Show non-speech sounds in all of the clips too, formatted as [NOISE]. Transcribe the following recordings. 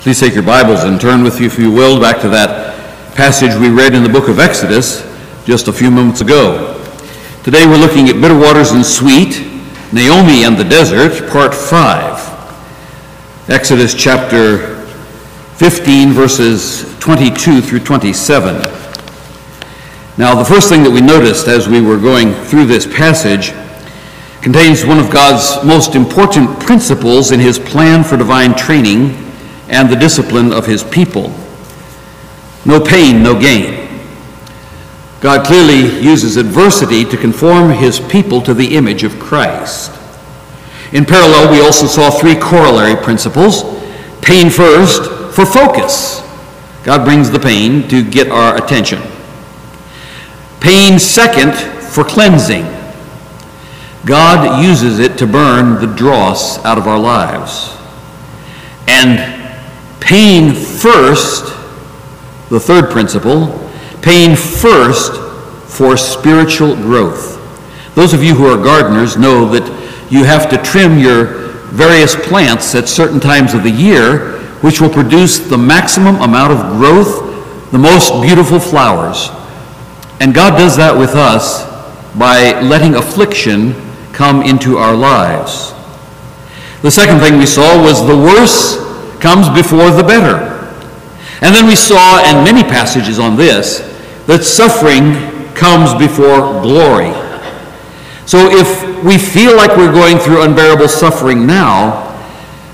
Please take your Bibles and turn with you, if you will, back to that passage we read in the book of Exodus just a few moments ago. Today we're looking at Bitter Waters and Sweet, Naomi and the Desert, Part 5. Exodus chapter 15, verses 22 through 27. Now, the first thing that we noticed as we were going through this passage contains one of God's most important principles in his plan for divine training and the discipline of his people. No pain, no gain. God clearly uses adversity to conform his people to the image of Christ. In parallel, we also saw three corollary principles. Pain first, for focus. God brings the pain to get our attention. Pain second, for cleansing. God uses it to burn the dross out of our lives. And Pain first, the third principle, pain first for spiritual growth. Those of you who are gardeners know that you have to trim your various plants at certain times of the year, which will produce the maximum amount of growth, the most beautiful flowers. And God does that with us by letting affliction come into our lives. The second thing we saw was the worse comes before the better. And then we saw in many passages on this that suffering comes before glory. So if we feel like we're going through unbearable suffering now,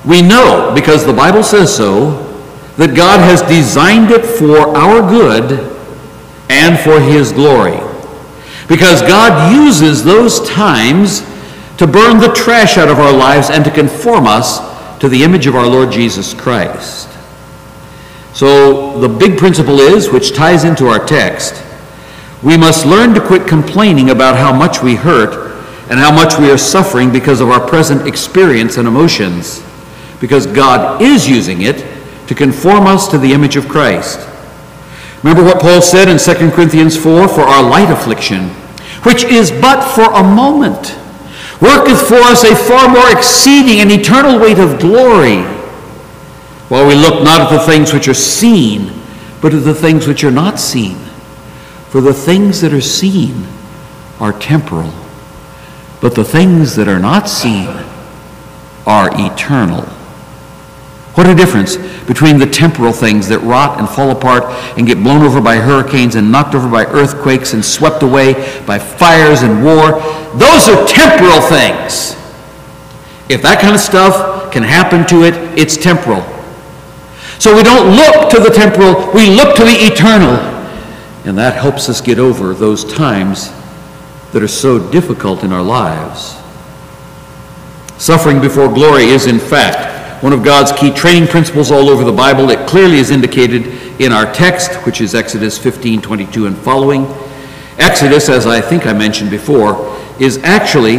we know, because the Bible says so, that God has designed it for our good and for His glory. Because God uses those times to burn the trash out of our lives and to conform us to the image of our Lord Jesus Christ. So the big principle is, which ties into our text, we must learn to quit complaining about how much we hurt and how much we are suffering because of our present experience and emotions, because God is using it to conform us to the image of Christ. Remember what Paul said in 2 Corinthians 4 for our light affliction, which is but for a moment worketh for us a far more exceeding and eternal weight of glory, while we look not at the things which are seen, but at the things which are not seen. For the things that are seen are temporal, but the things that are not seen are eternal. What a difference between the temporal things that rot and fall apart and get blown over by hurricanes and knocked over by earthquakes and swept away by fires and war. Those are temporal things. If that kind of stuff can happen to it, it's temporal. So we don't look to the temporal, we look to the eternal. And that helps us get over those times that are so difficult in our lives. Suffering before glory is, in fact, one of God's key training principles all over the Bible. It clearly is indicated in our text, which is Exodus 15 22 and following. Exodus, as I think I mentioned before, is actually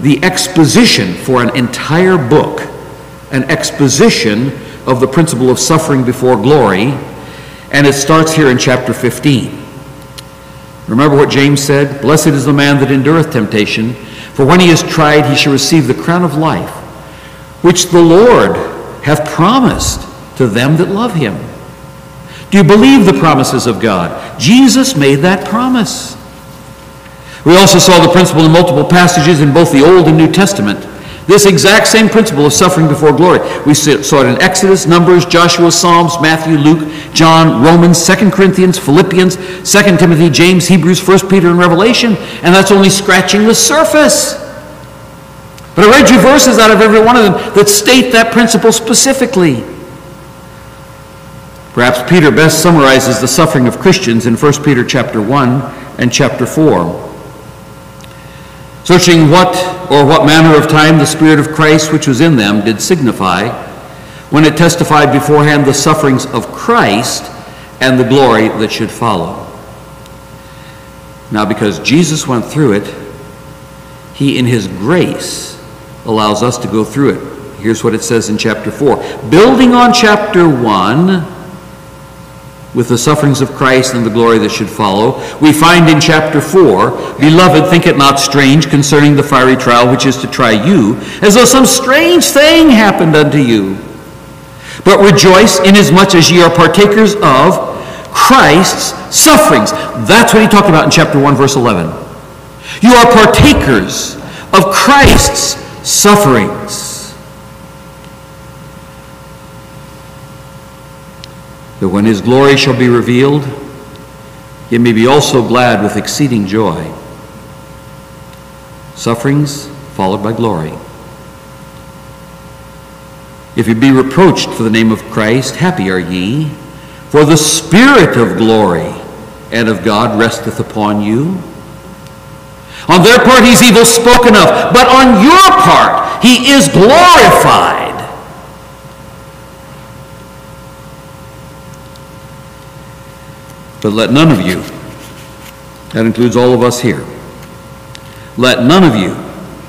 the exposition for an entire book, an exposition of the principle of suffering before glory, and it starts here in chapter 15. Remember what James said? Blessed is the man that endureth temptation, for when he is tried, he shall receive the crown of life which the Lord hath promised to them that love him. Do you believe the promises of God? Jesus made that promise. We also saw the principle in multiple passages in both the Old and New Testament. This exact same principle of suffering before glory. We saw it in Exodus, Numbers, Joshua, Psalms, Matthew, Luke, John, Romans, 2 Corinthians, Philippians, 2 Timothy, James, Hebrews, 1 Peter, and Revelation. And that's only scratching the surface. But I read you verses out of every one of them that state that principle specifically. Perhaps Peter best summarizes the suffering of Christians in 1 Peter chapter 1 and chapter 4. Searching what or what manner of time the Spirit of Christ which was in them did signify, when it testified beforehand the sufferings of Christ and the glory that should follow. Now, because Jesus went through it, he, in his grace, allows us to go through it. Here's what it says in chapter 4. Building on chapter 1, with the sufferings of Christ and the glory that should follow, we find in chapter 4, Beloved, think it not strange concerning the fiery trial which is to try you, as though some strange thing happened unto you. but rejoice inasmuch as ye are partakers of Christ's sufferings. That's what he talked about in chapter 1, verse 11. You are partakers of Christ's sufferings. That when his glory shall be revealed, ye may be also glad with exceeding joy. Sufferings followed by glory. If ye be reproached for the name of Christ, happy are ye, for the Spirit of glory and of God resteth upon you. On their part, he's evil spoken of, but on your part, he is glorified. But let none of you, that includes all of us here, let none of you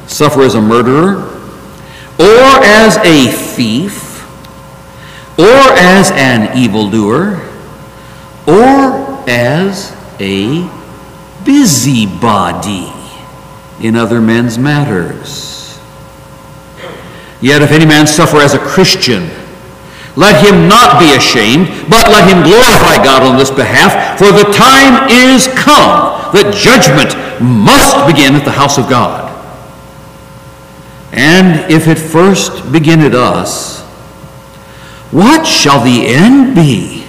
suffer as a murderer, or as a thief, or as an evildoer, or as a busybody in other men's matters. Yet if any man suffer as a Christian, let him not be ashamed, but let him glorify God on this behalf, for the time is come that judgment must begin at the house of God. And if it first begin at us, what shall the end be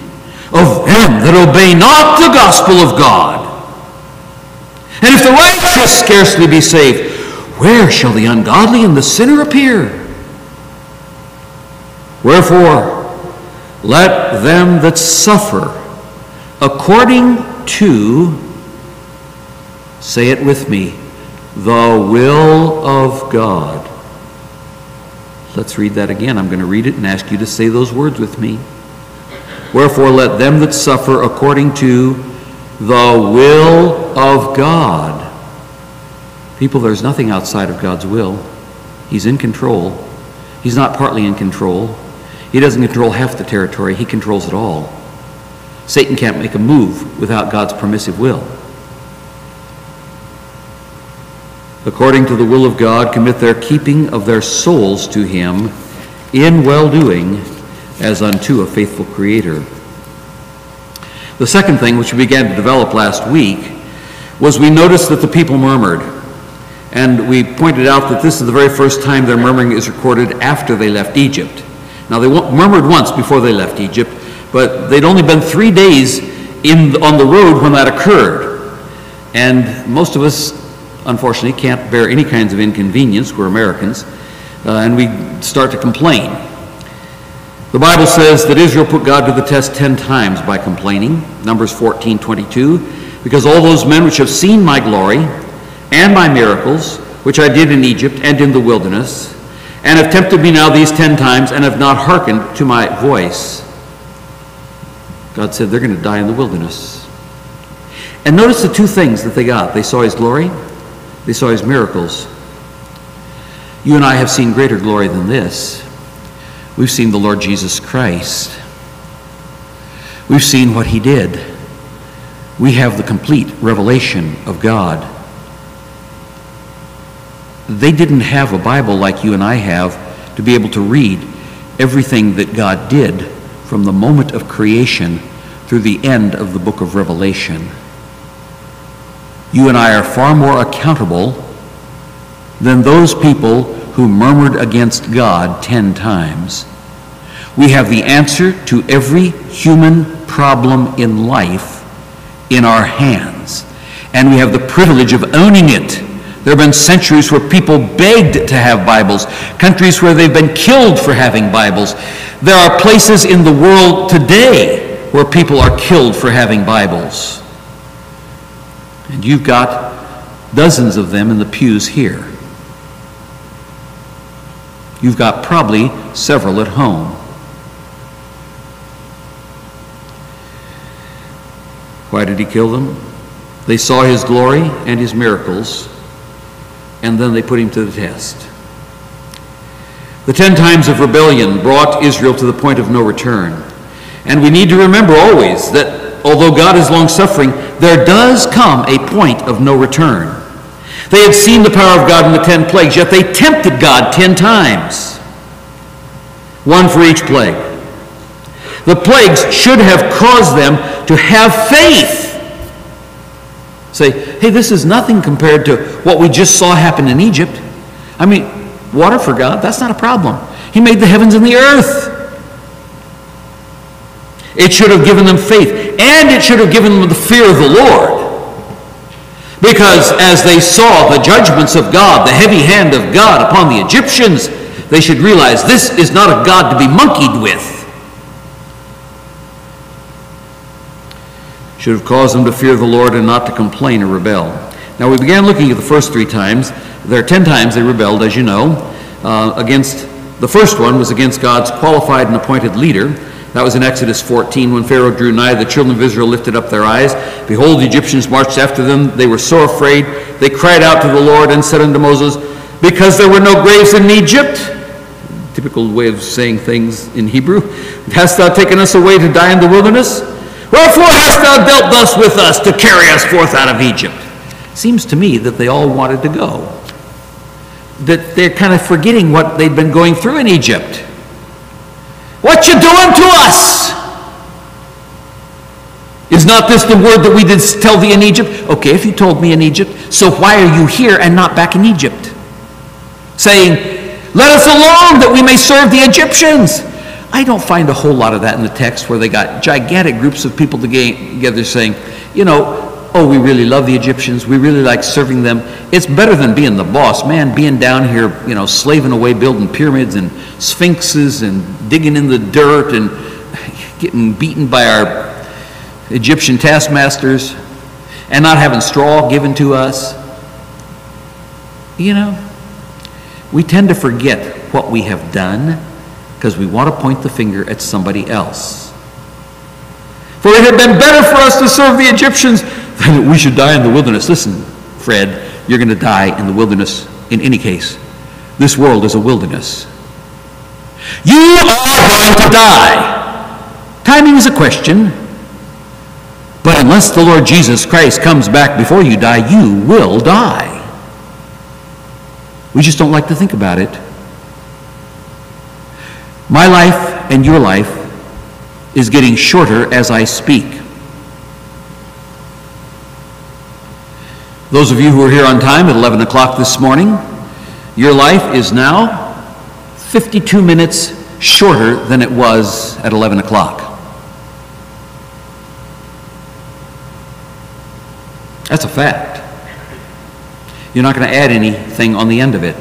of them that obey not the gospel of God? And if the righteous scarcely be saved, where shall the ungodly and the sinner appear? Wherefore, let them that suffer according to, say it with me, the will of God. Let's read that again. I'm going to read it and ask you to say those words with me. Wherefore, let them that suffer according to the will of God. People, there's nothing outside of God's will. He's in control. He's not partly in control. He doesn't control half the territory, he controls it all. Satan can't make a move without God's permissive will. According to the will of God, commit their keeping of their souls to him in well doing as unto a faithful Creator. The second thing, which we began to develop last week, was we noticed that the people murmured. And we pointed out that this is the very first time their murmuring is recorded after they left Egypt. Now, they murmured once before they left Egypt, but they'd only been three days in, on the road when that occurred. And most of us, unfortunately, can't bear any kinds of inconvenience. We're Americans. Uh, and we start to complain. The Bible says that Israel put God to the test ten times by complaining, Numbers 14 22, because all those men which have seen my glory and my miracles, which I did in Egypt and in the wilderness, and have tempted me now these ten times and have not hearkened to my voice. God said they're going to die in the wilderness. And notice the two things that they got they saw his glory, they saw his miracles. You and I have seen greater glory than this. We've seen the Lord Jesus Christ. We've seen what he did. We have the complete revelation of God they didn't have a Bible like you and I have to be able to read everything that God did from the moment of creation through the end of the book of Revelation. You and I are far more accountable than those people who murmured against God ten times. We have the answer to every human problem in life in our hands, and we have the privilege of owning it there have been centuries where people begged to have Bibles, countries where they've been killed for having Bibles. There are places in the world today where people are killed for having Bibles. And you've got dozens of them in the pews here. You've got probably several at home. Why did he kill them? They saw his glory and his miracles and then they put him to the test. The ten times of rebellion brought Israel to the point of no return. And we need to remember always that although God is long suffering, there does come a point of no return. They had seen the power of God in the ten plagues, yet they tempted God ten times, one for each plague. The plagues should have caused them to have faith. Say, hey, this is nothing compared to what we just saw happen in Egypt. I mean, water for God, that's not a problem. He made the heavens and the earth. It should have given them faith, and it should have given them the fear of the Lord. Because as they saw the judgments of God, the heavy hand of God upon the Egyptians, they should realize this is not a God to be monkeyed with. Should have caused them to fear the Lord and not to complain or rebel. Now, we began looking at the first three times. There are ten times they rebelled, as you know, uh, against the first one was against God's qualified and appointed leader. That was in Exodus 14 when Pharaoh drew nigh. The children of Israel lifted up their eyes. Behold, the Egyptians marched after them. They were so afraid. They cried out to the Lord and said unto Moses, Because there were no graves in Egypt, typical way of saying things in Hebrew, [LAUGHS] hast thou taken us away to die in the wilderness? Wherefore hast thou dealt thus with us to carry us forth out of Egypt? Seems to me that they all wanted to go that they're kind of forgetting what they've been going through in Egypt. What you doing to us? Is not this the word that we did tell thee in Egypt? Okay, if you told me in Egypt, so why are you here and not back in Egypt? Saying, let us alone that we may serve the Egyptians. I don't find a whole lot of that in the text where they got gigantic groups of people together saying, you know, oh, we really love the Egyptians, we really like serving them. It's better than being the boss, man, being down here, you know, slaving away building pyramids and sphinxes and digging in the dirt and [LAUGHS] getting beaten by our Egyptian taskmasters and not having straw given to us. You know, we tend to forget what we have done because we want to point the finger at somebody else. For it had been better for us to serve the Egyptians that [LAUGHS] we should die in the wilderness. Listen, Fred, you're going to die in the wilderness in any case. This world is a wilderness. You are going to die. Timing is a question. But unless the Lord Jesus Christ comes back before you die, you will die. We just don't like to think about it. My life and your life is getting shorter as I speak. Those of you who are here on time at 11 o'clock this morning, your life is now 52 minutes shorter than it was at 11 o'clock. That's a fact. You're not going to add anything on the end of it.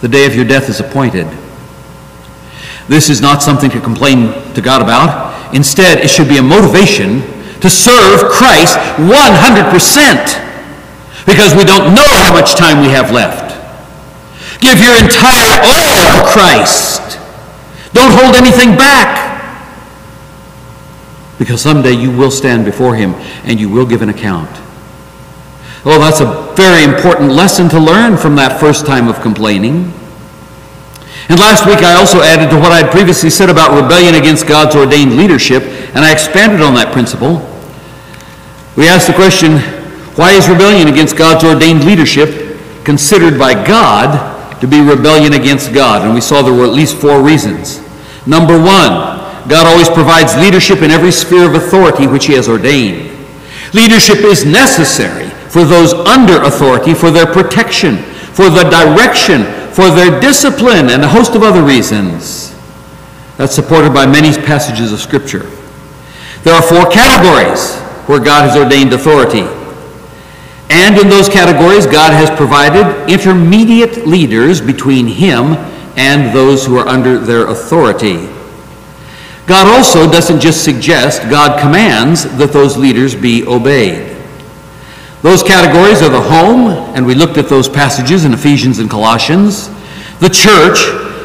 The day of your death is appointed. This is not something to complain to God about. Instead, it should be a motivation to serve Christ 100% because we don't know how much time we have left. Give your entire all to Christ. Don't hold anything back. Because someday you will stand before Him and you will give an account. Well, that's a very important lesson to learn from that first time of complaining. And last week I also added to what I had previously said about rebellion against God's ordained leadership, and I expanded on that principle. We asked the question why is rebellion against God's ordained leadership considered by God to be rebellion against God? And we saw there were at least four reasons. Number one, God always provides leadership in every sphere of authority which He has ordained. Leadership is necessary for those under authority for their protection, for the direction, for their discipline, and a host of other reasons. That's supported by many passages of Scripture. There are four categories where God has ordained authority. And in those categories, God has provided intermediate leaders between Him and those who are under their authority. God also doesn't just suggest, God commands that those leaders be obeyed. Those categories are the home, and we looked at those passages in Ephesians and Colossians, the church,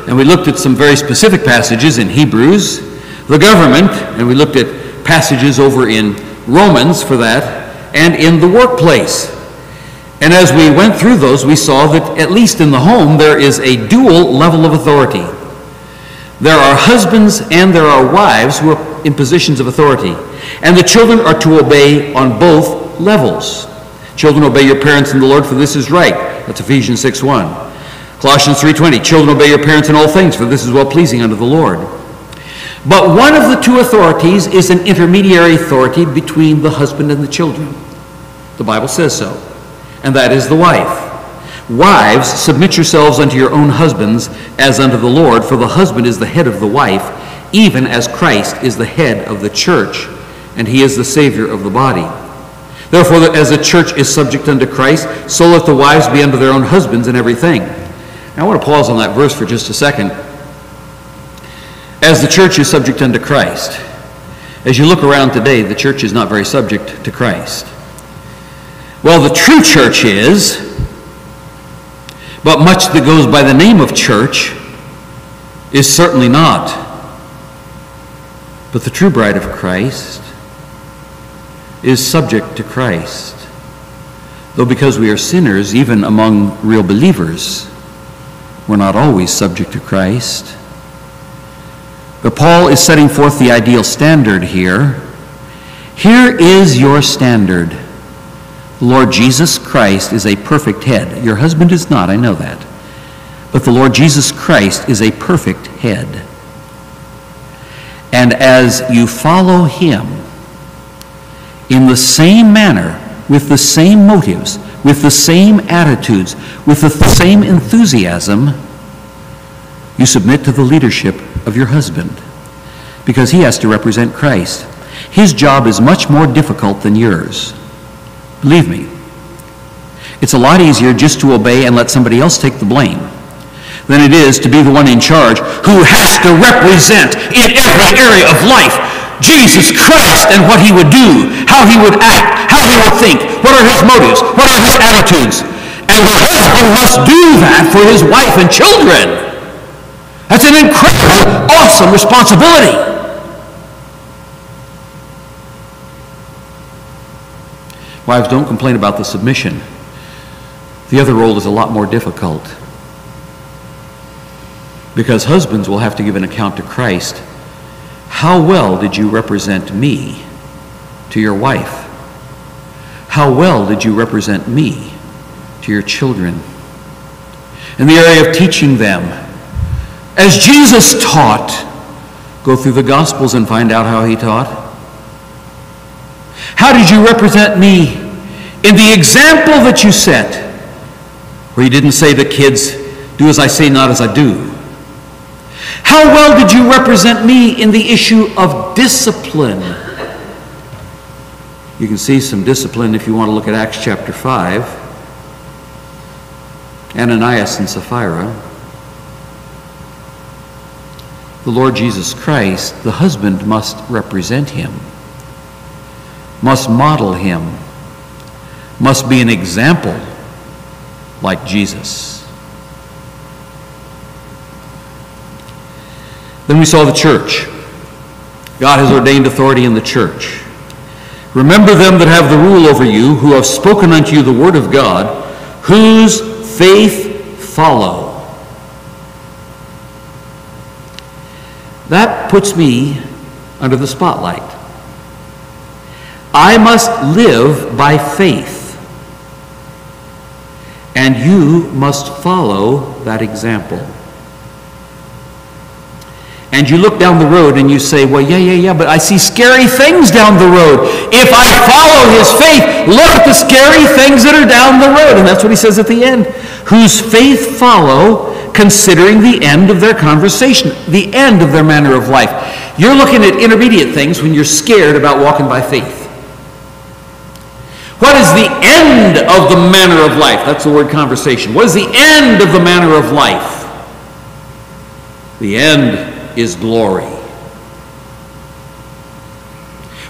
and we looked at some very specific passages in Hebrews, the government, and we looked at passages over in Romans for that, and in the workplace. And as we went through those, we saw that at least in the home, there is a dual level of authority. There are husbands and there are wives who are in positions of authority. And the children are to obey on both levels. Children, obey your parents in the Lord, for this is right. That's Ephesians 6 1. Colossians 3.20, children obey your parents in all things, for this is well pleasing unto the Lord. But one of the two authorities is an intermediary authority between the husband and the children. The Bible says so. And that is the wife. Wives, submit yourselves unto your own husbands as unto the Lord, for the husband is the head of the wife, even as Christ is the head of the church, and he is the Savior of the body. Therefore, as the church is subject unto Christ, so let the wives be unto their own husbands in everything. Now, I want to pause on that verse for just a second. As the church is subject unto Christ, as you look around today, the church is not very subject to Christ. Well, the true church is, but much that goes by the name of church is certainly not. But the true bride of Christ is subject to Christ. Though because we are sinners, even among real believers, we're not always subject to Christ. But Paul is setting forth the ideal standard here. Here is your standard. The Lord Jesus Christ is a perfect head. Your husband is not, I know that. But the Lord Jesus Christ is a perfect head. And as you follow him in the same manner, with the same motives, with the same attitudes, with the same enthusiasm, you submit to the leadership of your husband because he has to represent Christ. His job is much more difficult than yours. Believe me. It's a lot easier just to obey and let somebody else take the blame than it is to be the one in charge who has to represent in every area of life Jesus Christ and what he would do, how he would act, how he would think, what are his motives, what are his attitudes. And the husband must do that for his wife and children. That's an incredible, awesome responsibility. Wives, don't complain about the submission. The other role is a lot more difficult. Because husbands will have to give an account to Christ. How well did you represent me to your wife? How well did you represent me to your children? In the area of teaching them, as Jesus taught, go through the Gospels and find out how he taught. How did you represent me in the example that you set? Where you didn't say the kids, do as I say, not as I do. How well did you represent me in the issue of discipline? You can see some discipline if you want to look at Acts chapter 5. Ananias and Sapphira. The Lord Jesus Christ, the husband must represent him must model him, must be an example like Jesus. Then we saw the church. God has ordained authority in the church. Remember them that have the rule over you, who have spoken unto you the word of God, whose faith follow. That puts me under the spotlight. I must live by faith. And you must follow that example. And you look down the road and you say, Well, yeah, yeah, yeah, but I see scary things down the road. If I follow his faith, look at the scary things that are down the road. And that's what he says at the end. Whose faith follow, considering the end of their conversation, the end of their manner of life. You're looking at intermediate things when you're scared about walking by faith. What is the end of the manner of life? That's the word conversation. What is the end of the manner of life? The end is glory.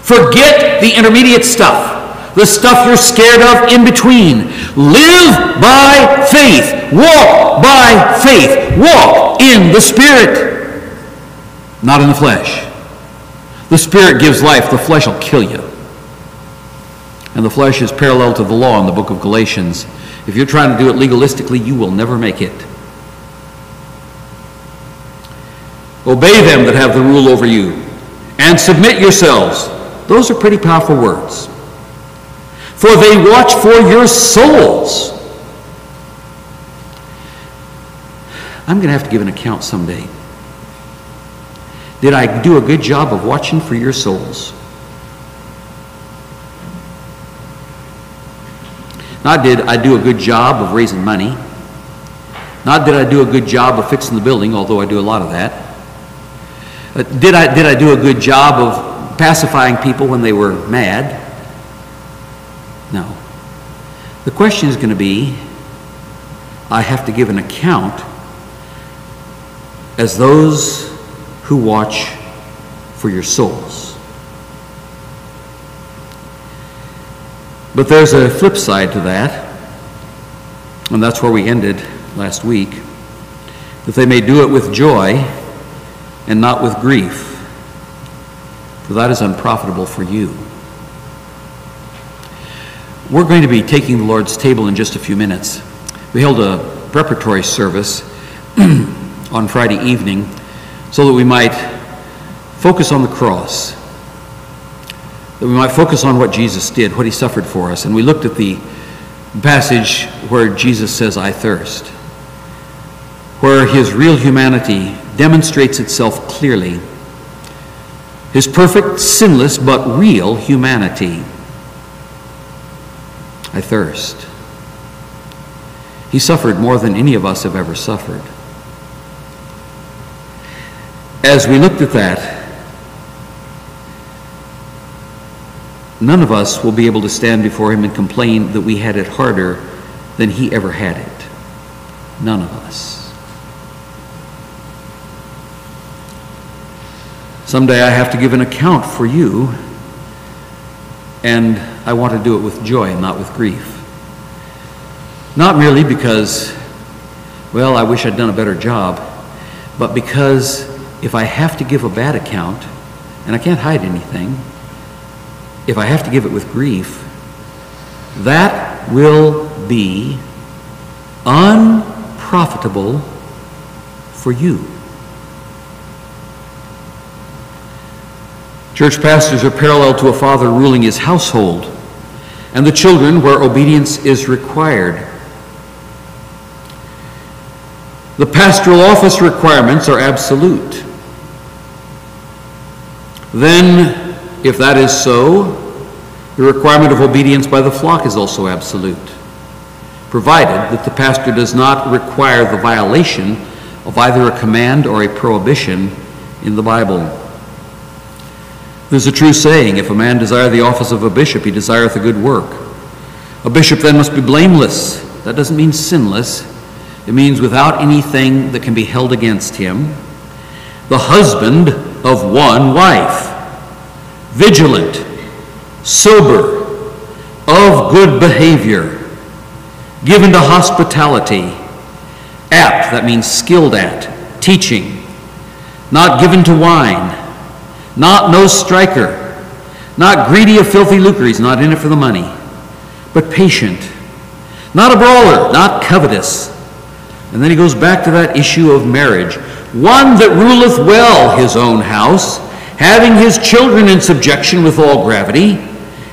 Forget the intermediate stuff, the stuff you're scared of in between. Live by faith. Walk by faith. Walk in the Spirit, not in the flesh. The Spirit gives life, the flesh will kill you and the flesh is parallel to the law in the book of Galatians. If you're trying to do it legalistically, you will never make it. Obey them that have the rule over you, and submit yourselves. Those are pretty powerful words. For they watch for your souls. I'm going to have to give an account someday. Did I do a good job of watching for your souls? Not did I do a good job of raising money. Not did I do a good job of fixing the building, although I do a lot of that. Uh, did, I, did I do a good job of pacifying people when they were mad? No. The question is going to be I have to give an account as those who watch for your souls. But there's a flip side to that, and that's where we ended last week that they may do it with joy and not with grief, for that is unprofitable for you. We're going to be taking the Lord's table in just a few minutes. We held a preparatory service [CLEARS THROAT] on Friday evening so that we might focus on the cross, that we might focus on what Jesus did, what he suffered for us. And we looked at the passage where Jesus says, I thirst, where his real humanity demonstrates itself clearly, his perfect, sinless, but real humanity. I thirst. He suffered more than any of us have ever suffered. As we looked at that, none of us will be able to stand before him and complain that we had it harder than he ever had it. None of us. Someday I have to give an account for you, and I want to do it with joy and not with grief. Not merely because, well, I wish I'd done a better job, but because if I have to give a bad account, and I can't hide anything, if I have to give it with grief, that will be unprofitable for you. Church pastors are parallel to a father ruling his household, and the children where obedience is required. The pastoral office requirements are absolute. Then, if that is so, the requirement of obedience by the flock is also absolute, provided that the pastor does not require the violation of either a command or a prohibition in the Bible. There's a true saying if a man desire the office of a bishop, he desireth a good work. A bishop then must be blameless. That doesn't mean sinless, it means without anything that can be held against him. The husband of one wife, vigilant, sober, of good behavior, given to hospitality, apt, that means skilled at, teaching, not given to wine not no striker, not greedy of filthy lucre, he's not in it for the money, but patient, not a brawler, not covetous. And then he goes back to that issue of marriage. One that ruleth well his own house, having his children in subjection with all gravity.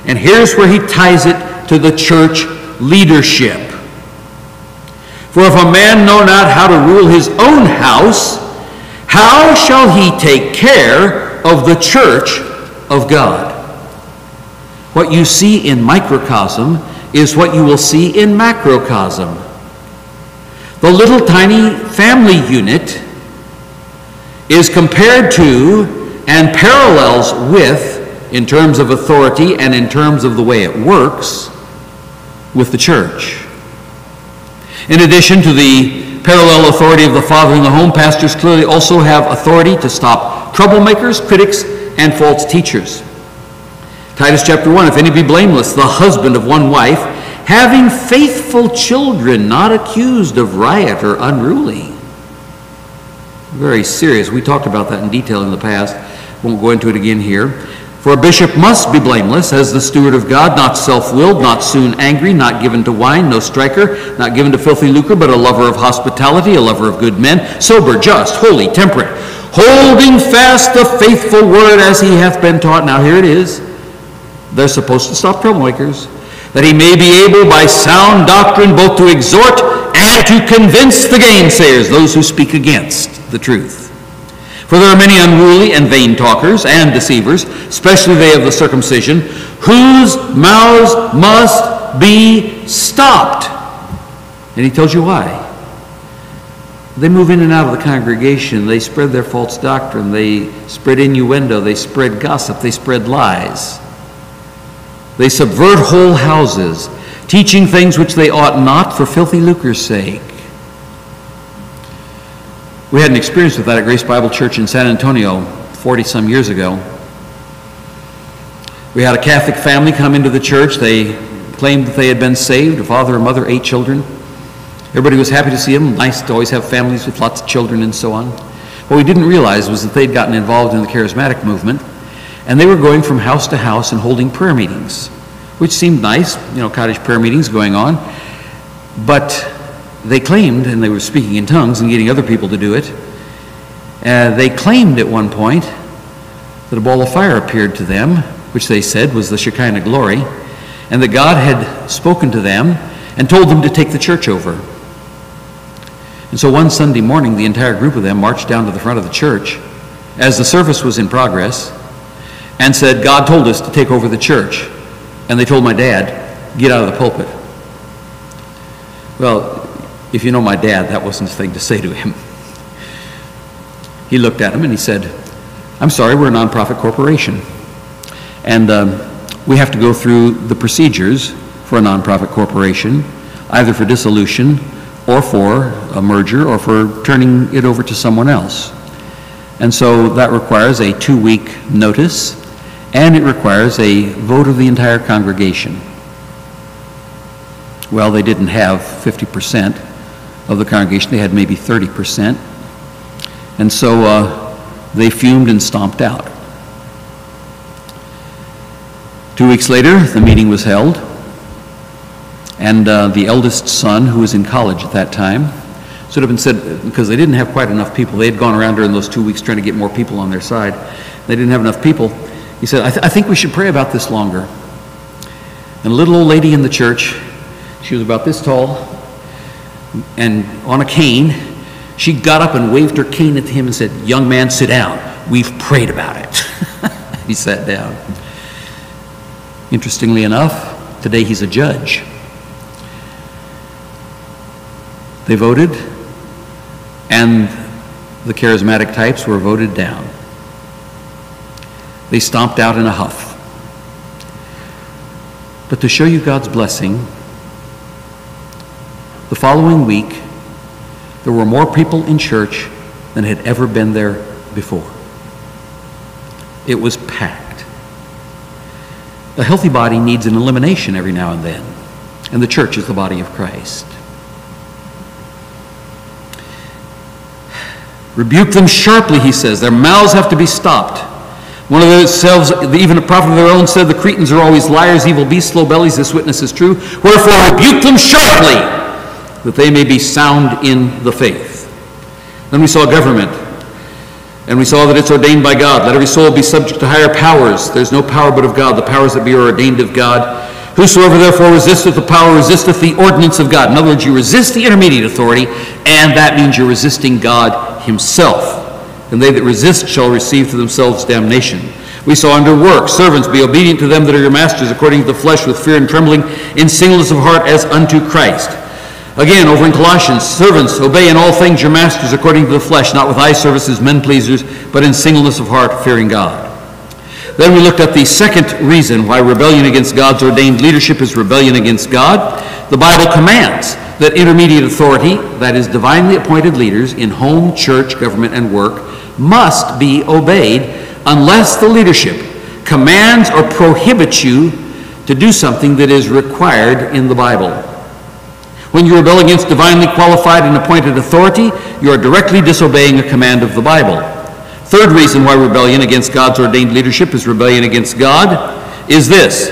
And here's where he ties it to the church leadership. For if a man know not how to rule his own house, how shall he take care of the church of God. What you see in microcosm is what you will see in macrocosm. The little tiny family unit is compared to and parallels with, in terms of authority and in terms of the way it works, with the church. In addition to the parallel authority of the father in the home, pastors clearly also have authority to stop troublemakers, critics, and false teachers. Titus chapter 1 If any be blameless, the husband of one wife, having faithful children, not accused of riot or unruly. Very serious. We talked about that in detail in the past. Won't go into it again here. For a bishop must be blameless as the steward of God, not self willed, not soon angry, not given to wine, no striker, not given to filthy lucre, but a lover of hospitality, a lover of good men, sober, just, holy, temperate holding fast the faithful word as he hath been taught. Now, here it is. They're supposed to stop troublemakers, that he may be able by sound doctrine both to exhort and to convince the gainsayers, those who speak against the truth. For there are many unruly and vain talkers and deceivers, especially they of the circumcision, whose mouths must be stopped. And he tells you why. They move in and out of the congregation. They spread their false doctrine. They spread innuendo. They spread gossip. They spread lies. They subvert whole houses, teaching things which they ought not for filthy lucre's sake. We had an experience with that at Grace Bible Church in San Antonio 40 some years ago. We had a Catholic family come into the church. They claimed that they had been saved, a father, a mother, eight children. Everybody was happy to see them. Nice to always have families with lots of children and so on. What we didn't realize was that they'd gotten involved in the charismatic movement, and they were going from house to house and holding prayer meetings, which seemed nice, you know, cottage prayer meetings going on. But they claimed, and they were speaking in tongues and getting other people to do it, uh, they claimed at one point that a ball of fire appeared to them, which they said was the Shekinah glory, and that God had spoken to them and told them to take the church over. And so one Sunday morning, the entire group of them marched down to the front of the church as the service was in progress and said, God told us to take over the church. And they told my dad, get out of the pulpit. Well, if you know my dad, that wasn't the thing to say to him. He looked at him and he said, I'm sorry, we're a nonprofit corporation. And um, we have to go through the procedures for a nonprofit corporation, either for dissolution or for a merger or for turning it over to someone else. And so that requires a two week notice and it requires a vote of the entire congregation. Well, they didn't have 50% of the congregation, they had maybe 30%. And so uh, they fumed and stomped out. Two weeks later, the meeting was held, and uh, the eldest son, who was in college at that time, stood up and said, because they didn't have quite enough people, they had gone around during those two weeks trying to get more people on their side. They didn't have enough people. He said, I, th- I think we should pray about this longer. And a little old lady in the church, she was about this tall, and on a cane, she got up and waved her cane at him and said, Young man, sit down. We've prayed about it. [LAUGHS] he sat down. Interestingly enough, today he's a judge. They voted, and the charismatic types were voted down. They stomped out in a huff. But to show you God's blessing, the following week, there were more people in church than had ever been there before. It was packed. A healthy body needs an elimination every now and then, and the church is the body of Christ. Rebuke them sharply, he says. Their mouths have to be stopped. One of themselves, even a prophet of their own, said, The Cretans are always liars, evil beasts, slow bellies. This witness is true. Wherefore, rebuke them sharply, that they may be sound in the faith. Then we saw government, and we saw that it's ordained by God. Let every soul be subject to higher powers. There's no power but of God. The powers that be are ordained of God. Whosoever therefore resisteth the power resisteth the ordinance of God. In other words, you resist the intermediate authority, and that means you're resisting God Himself. And they that resist shall receive to themselves damnation. We saw under work, servants, be obedient to them that are your masters according to the flesh with fear and trembling, in singleness of heart as unto Christ. Again, over in Colossians, servants, obey in all things your masters according to the flesh, not with eye service as men pleasers, but in singleness of heart, fearing God. Then we looked at the second reason why rebellion against God's ordained leadership is rebellion against God. The Bible commands that intermediate authority, that is, divinely appointed leaders in home, church, government, and work, must be obeyed unless the leadership commands or prohibits you to do something that is required in the Bible. When you rebel against divinely qualified and appointed authority, you are directly disobeying a command of the Bible. Third reason why rebellion against God's ordained leadership is rebellion against God is this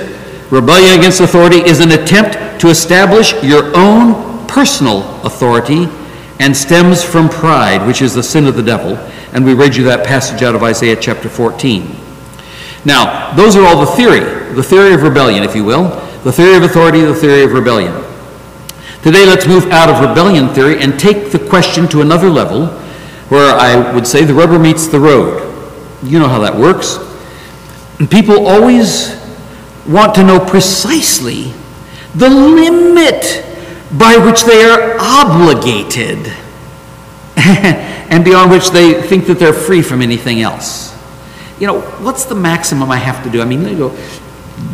rebellion against authority is an attempt to establish your own personal authority and stems from pride, which is the sin of the devil. And we read you that passage out of Isaiah chapter 14. Now, those are all the theory, the theory of rebellion, if you will, the theory of authority, the theory of rebellion. Today, let's move out of rebellion theory and take the question to another level where I would say the rubber meets the road. You know how that works. People always want to know precisely the limit by which they are obligated [LAUGHS] and beyond which they think that they're free from anything else. You know, what's the maximum I have to do? I mean, you go,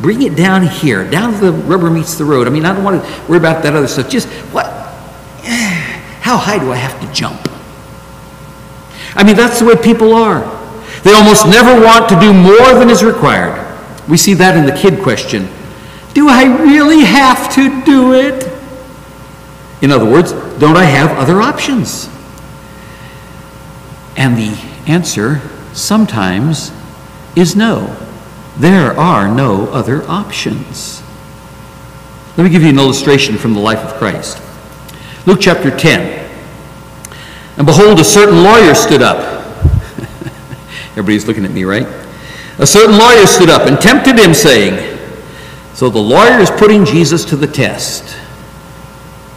bring it down here, down the rubber meets the road. I mean, I don't want to worry about that other stuff. Just what, [SIGHS] how high do I have to jump? I mean, that's the way people are. They almost never want to do more than is required. We see that in the kid question. Do I really have to do it? In other words, don't I have other options? And the answer sometimes is no. There are no other options. Let me give you an illustration from the life of Christ. Luke chapter 10. And behold, a certain lawyer stood up. [LAUGHS] Everybody's looking at me, right? A certain lawyer stood up and tempted him, saying, So the lawyer is putting Jesus to the test.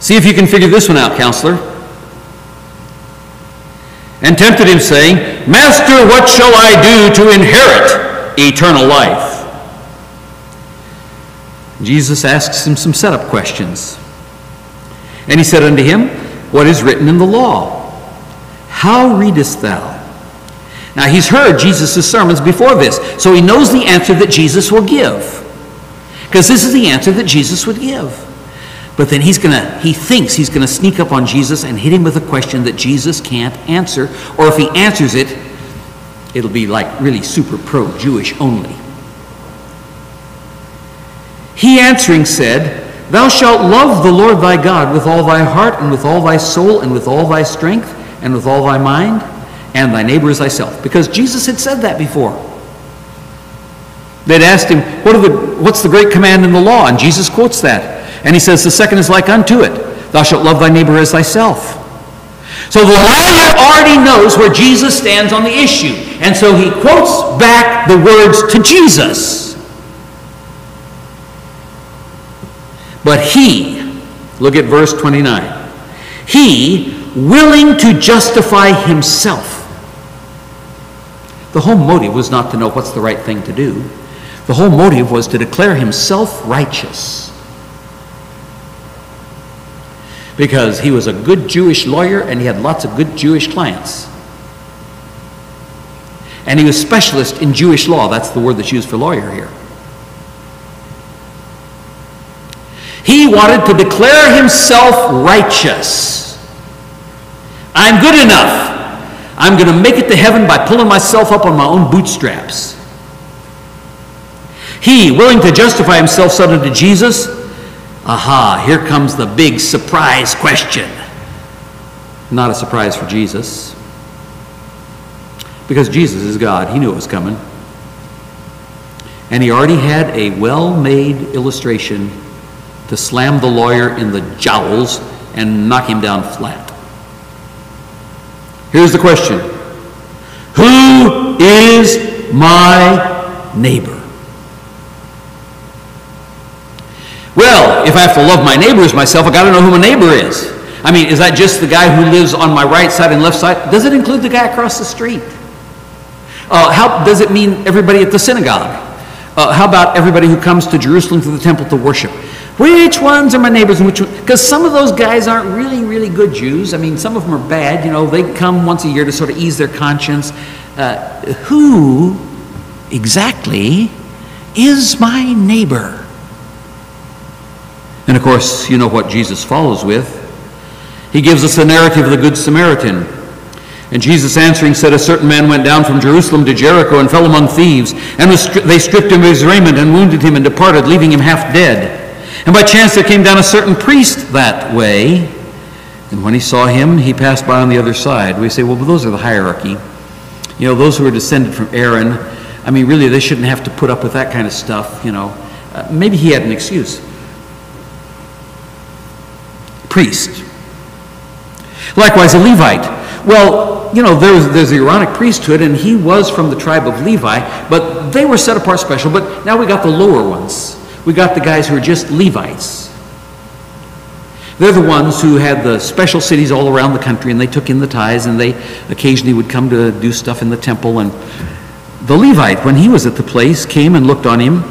See if you can figure this one out, counselor. And tempted him, saying, Master, what shall I do to inherit eternal life? Jesus asks him some setup questions. And he said unto him, What is written in the law? How readest thou? Now, he's heard Jesus' sermons before this, so he knows the answer that Jesus will give. Because this is the answer that Jesus would give. But then he's to, he thinks he's to sneak up on Jesus and hit him with a question that Jesus can't answer. Or if he answers it, it'll be like really super pro Jewish only. He answering said, Thou shalt love the Lord thy God with all thy heart, and with all thy soul, and with all thy strength, and with all thy mind and thy neighbor as thyself. Because Jesus had said that before. They'd asked him, what the, What's the great command in the law? And Jesus quotes that. And he says, The second is like unto it Thou shalt love thy neighbor as thyself. So the lawyer already knows where Jesus stands on the issue. And so he quotes back the words to Jesus. But he, look at verse 29, he, willing to justify himself, the whole motive was not to know what's the right thing to do. The whole motive was to declare himself righteous. Because he was a good Jewish lawyer and he had lots of good Jewish clients. And he was specialist in Jewish law. That's the word that's used for lawyer here. He wanted to declare himself righteous. I'm good enough. I'm going to make it to heaven by pulling myself up on my own bootstraps. He, willing to justify himself, said unto Jesus, Aha, here comes the big surprise question. Not a surprise for Jesus. Because Jesus is God. He knew it was coming. And he already had a well made illustration to slam the lawyer in the jowls and knock him down flat. Here's the question Who is my neighbor? Well, if I have to love my neighbor as myself, I got to know who my neighbor is. I mean, is that just the guy who lives on my right side and left side? Does it include the guy across the street? Uh, how does it mean everybody at the synagogue? Uh, how about everybody who comes to Jerusalem to the temple to worship? Which ones are my neighbors and which? Because some of those guys aren't really, really good Jews. I mean, some of them are bad. You know, they come once a year to sort of ease their conscience. Uh, who exactly is my neighbor? And of course, you know what Jesus follows with. He gives us the narrative of the Good Samaritan. And Jesus answering said, A certain man went down from Jerusalem to Jericho and fell among thieves, and they stripped him of his raiment and wounded him and departed, leaving him half dead. And by chance there came down a certain priest that way, and when he saw him, he passed by on the other side. We say, well, but those are the hierarchy. You know, those who are descended from Aaron, I mean, really, they shouldn't have to put up with that kind of stuff, you know. Uh, maybe he had an excuse. Priest. Likewise, a Levite. Well, you know, there's, there's the Aaronic priesthood, and he was from the tribe of Levi, but they were set apart special. But now we got the lower ones. We got the guys who are just Levites. They're the ones who had the special cities all around the country, and they took in the tithes, and they occasionally would come to do stuff in the temple. And the Levite, when he was at the place, came and looked on him.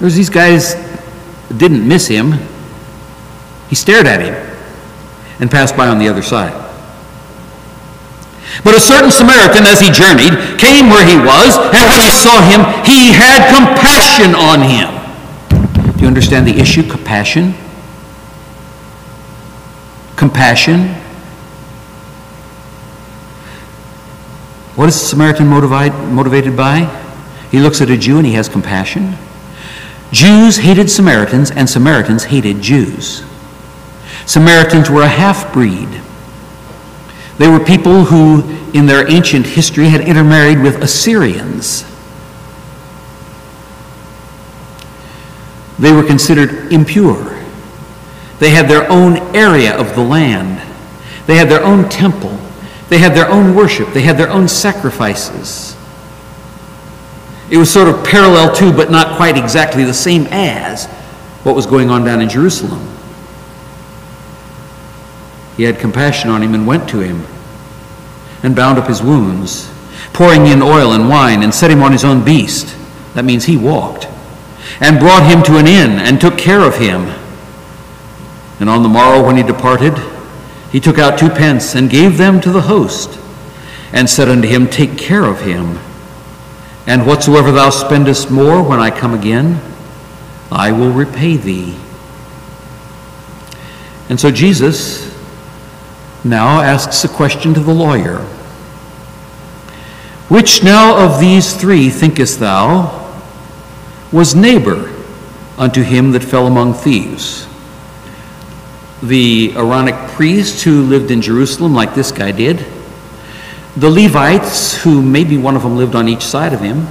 There's these guys didn't miss him. He stared at him and passed by on the other side. But a certain Samaritan, as he journeyed, came where he was, and when he saw him, he had compassion on him. Do you understand the issue? Compassion? Compassion? What is the Samaritan motivated by? He looks at a Jew and he has compassion. Jews hated Samaritans, and Samaritans hated Jews. Samaritans were a half breed. They were people who, in their ancient history, had intermarried with Assyrians. They were considered impure. They had their own area of the land. They had their own temple. They had their own worship. They had their own sacrifices. It was sort of parallel to, but not quite exactly the same as, what was going on down in Jerusalem. He had compassion on him and went to him and bound up his wounds, pouring in oil and wine, and set him on his own beast. That means he walked. And brought him to an inn and took care of him. And on the morrow, when he departed, he took out two pence and gave them to the host, and said unto him, Take care of him. And whatsoever thou spendest more when I come again, I will repay thee. And so Jesus now asks a question to the lawyer Which now of these three thinkest thou was neighbor unto him that fell among thieves? The Aaronic priest who lived in Jerusalem, like this guy did, the Levites, who maybe one of them lived on each side of him,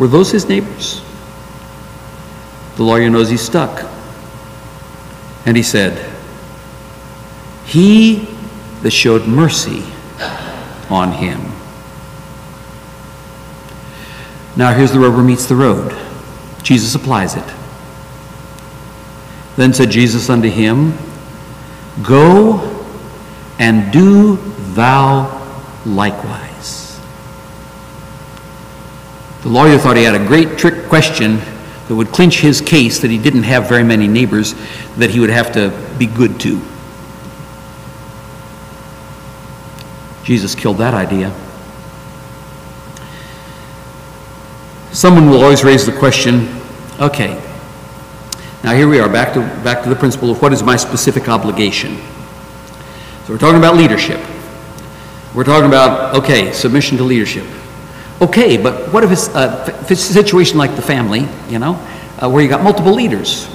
were those his neighbors? The lawyer knows he's stuck. And he said, He that showed mercy on him. Now here's the rubber meets the road. Jesus applies it. Then said Jesus unto him, Go and do thou likewise. The lawyer thought he had a great trick question that would clinch his case that he didn't have very many neighbors that he would have to be good to. Jesus killed that idea. Someone will always raise the question okay, now here we are, back to, back to the principle of what is my specific obligation. So we're talking about leadership. We're talking about, okay, submission to leadership. Okay, but what if it's, a situation like the family, you know, uh, where you got multiple leaders?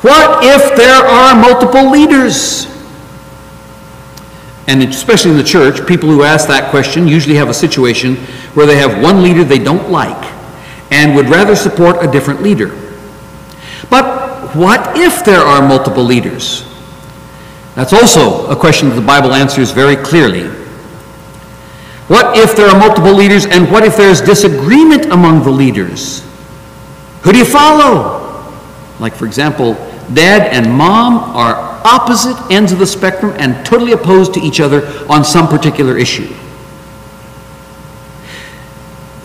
What if there are multiple leaders? And especially in the church, people who ask that question usually have a situation where they have one leader they don't like and would rather support a different leader. But what if there are multiple leaders? That's also a question that the Bible answers very clearly. What if there are multiple leaders, and what if there's disagreement among the leaders? Who do you follow? Like, for example, dad and mom are opposite ends of the spectrum and totally opposed to each other on some particular issue.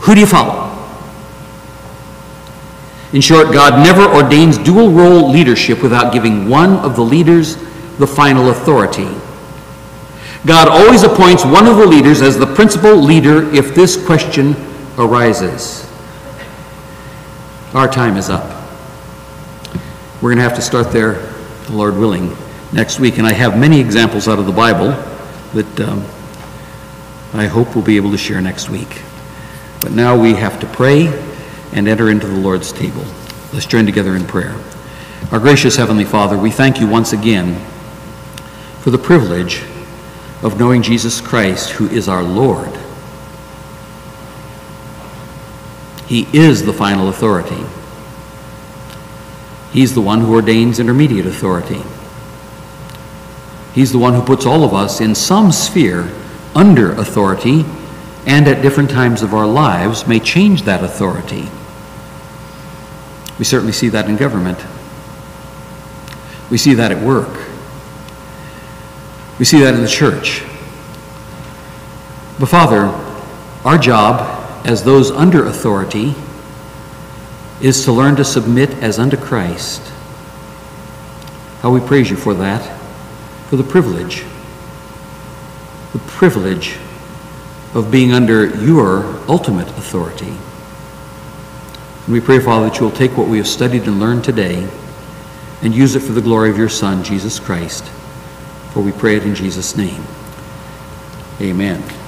Who do you follow? In short, God never ordains dual role leadership without giving one of the leaders the final authority. God always appoints one of the leaders as the principal leader if this question arises. Our time is up. We're going to have to start there, the Lord willing, next week. And I have many examples out of the Bible that um, I hope we'll be able to share next week. But now we have to pray and enter into the Lord's table. Let's join together in prayer. Our gracious Heavenly Father, we thank you once again for the privilege of knowing Jesus Christ, who is our Lord. He is the final authority. He's the one who ordains intermediate authority. He's the one who puts all of us in some sphere under authority and at different times of our lives may change that authority. We certainly see that in government. We see that at work. We see that in the church. But Father, our job as those under authority is to learn to submit as unto Christ. How we praise you for that, for the privilege, the privilege of being under your ultimate authority. And we pray, Father, that you will take what we have studied and learned today and use it for the glory of your Son, Jesus Christ. For we pray it in Jesus' name. Amen.